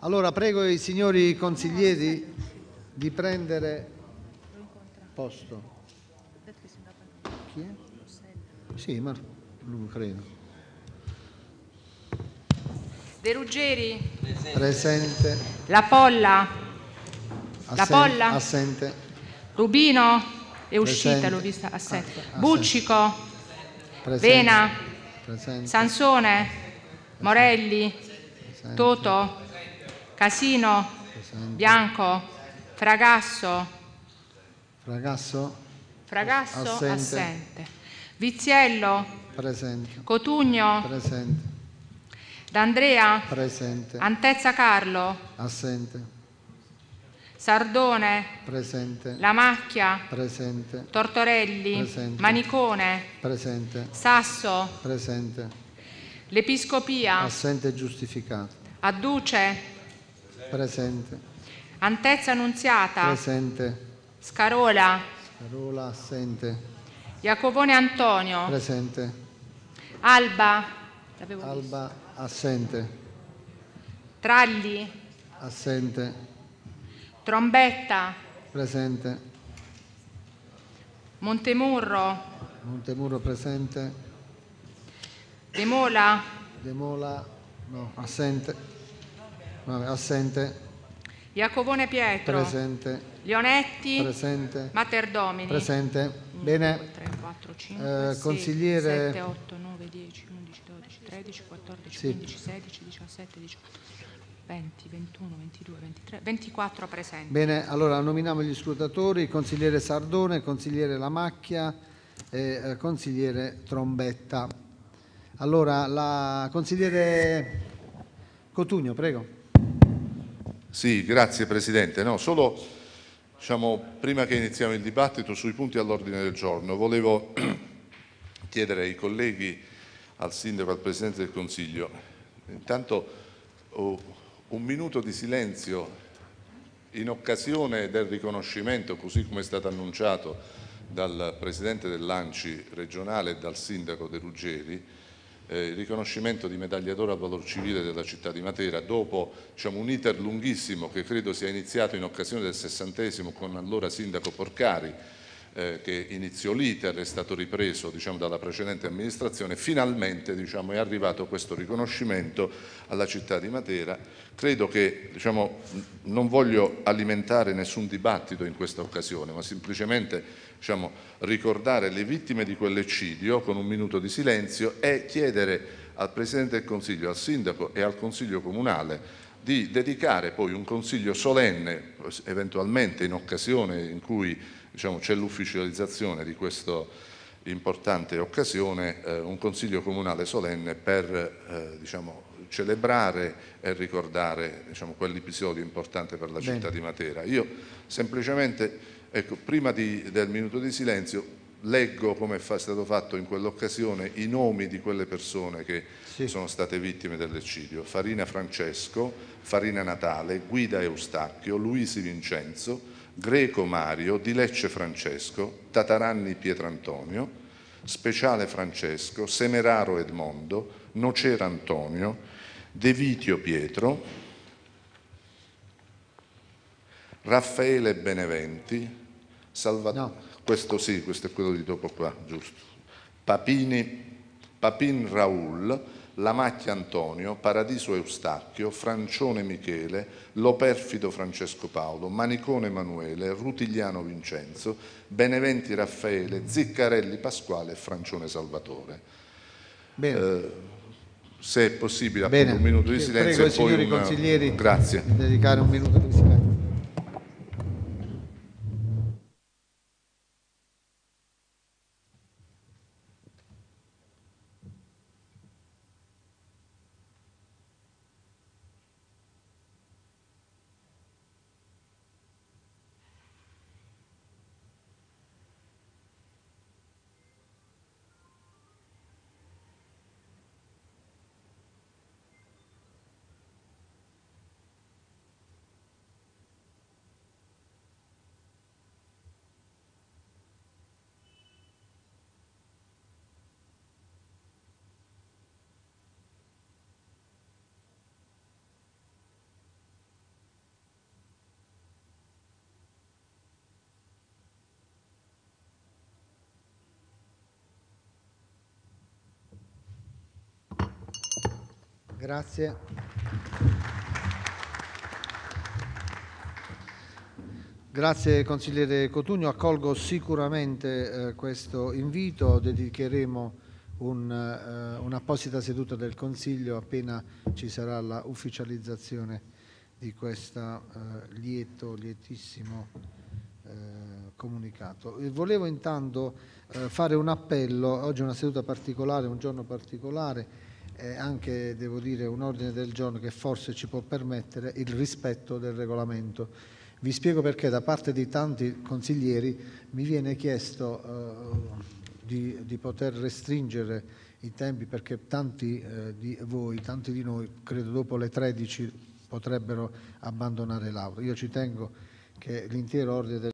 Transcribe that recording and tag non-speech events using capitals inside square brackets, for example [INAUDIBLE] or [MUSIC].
Allora prego i signori consiglieri di prendere posto. Chi è? Sì, ma non credo. De Ruggeri, Presente. La Polla, La Assen- Polla? Assente. Rubino, è uscita, l'ho vista, assente. Ah, assente. Buccico, Presente. Vena, Presente. Sansone, Morelli, Presente. Toto, Casino, Presente. Bianco, Fragasso, Fragasso. Fragasso Assente. assente. Viziello, Presente. Cotugno, Presente. D'Andrea, Presente. Antezza Carlo, Assente. Sardone, Presente. La Macchia, Presente. Tortorelli, Presente. Manicone, Presente. Sasso, Presente. l'Episcopia, Assente giustificato. Adduce, Presente. Antezza Annunziata, Presente. Scarola, Carola assente. Iacovone Antonio, Presente. Alba, l'avevo visto. Alba assente. Tragli, Assente. Trombetta, Presente. Montemurro, Montemuro presente. De Mola, De Mola no, assente. Assente. Iacovone Pietro, Presente. Leonetti, Presente. Materdomini. Presente. 1, Bene. 2, 3, 4, 5, Eh, 6, consigliere- 7, 8, 9, 10, 11, 12, 13, 14, Sì. 15, 16, 17, 18, 20, 21, 22, 23, 24 presenti. Bene, allora nominiamo gli scrutatori, consigliere Sardone, consigliere Lamacchia e il consigliere Trombetta. Allora, la consigliere Cotugno, prego. Sì, grazie Presidente. No, solo diciamo, prima che iniziamo il dibattito sui punti all'ordine del giorno, volevo [CLEARS THROAT] chiedere ai colleghi, al Sindaco, al Presidente del Consiglio, intanto oh, un minuto di silenzio in occasione del riconoscimento, così come è stato annunciato dal Presidente dell'Anci regionale e dal Sindaco De Ruggeri, eh, il riconoscimento di medaglia d'oro al valor civile della città di Matera dopo diciamo, un iter lunghissimo che credo sia iniziato in occasione del sessantesimo con l'allora sindaco Porcari eh, che iniziò l'iter, è stato ripreso diciamo, dalla precedente amministrazione, finalmente diciamo, è arrivato questo riconoscimento alla città di Matera. Credo che diciamo, non voglio alimentare nessun dibattito in questa occasione, ma semplicemente diciamo, ricordare le vittime di quell'eccidio con un minuto di silenzio e chiedere al Presidente del Consiglio, al Sindaco e al Consiglio Comunale di dedicare poi un consiglio solenne, eventualmente in occasione in cui diciamo, c'è l'ufficializzazione di questa importante occasione, eh, un consiglio comunale solenne per eh, diciamo, celebrare e ricordare diciamo, quell'episodio importante per la Bene. città di Matera. Io semplicemente, ecco, prima di- del minuto di silenzio, leggo come è stato fatto in quell'occasione i nomi di quelle persone che Sì. sono state vittime dell'eccidio. Farina Francesco, Farina Natale, Guida Eustachio, Luisi Vincenzo, Greco Mario, Di Lecce Francesco, Tataranni Pietrantonio, Speciale Francesco, Semeraro Edmondo, Nocera Antonio, De Vitio Pietro, Raffaele Beneventi, Salvatore... No. Questo sì, questo è quello di dopo qua, giusto. Papini, Papin Raul, Lamacchia Antonio, Paradiso Eustachio, Francione Michele, Loperfido Francesco Paolo, Manicone Emanuele, Rutigliano Vincenzo, Beneventi Raffaele, Ziccarelli Pasquale e Francione Salvatore. Bene. Se è possibile, Bene. appunto, un minuto di Io silenzio Prego e signori un- consiglieri Grazie. di dedicare un minuto di silenzio. Grazie. Grazie consigliere Cotugno, accolgo sicuramente eh, questo invito, dedicheremo un, eh, un'apposita seduta del Consiglio appena ci sarà la ufficializzazione di questo eh, lieto, lietissimo eh, comunicato. E volevo intanto eh, fare un appello, oggi è una seduta particolare, un giorno particolare, anche devo dire un ordine del giorno che forse ci può permettere il rispetto del regolamento. Vi spiego perché da parte di tanti consiglieri mi viene chiesto eh, di, di, poter restringere i tempi perché tanti eh, di voi, tanti di noi, credo dopo le 13 potrebbero abbandonare l'aula. Io ci tengo che l'intero ordine del